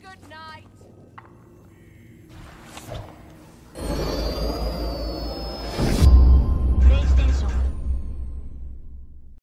good night.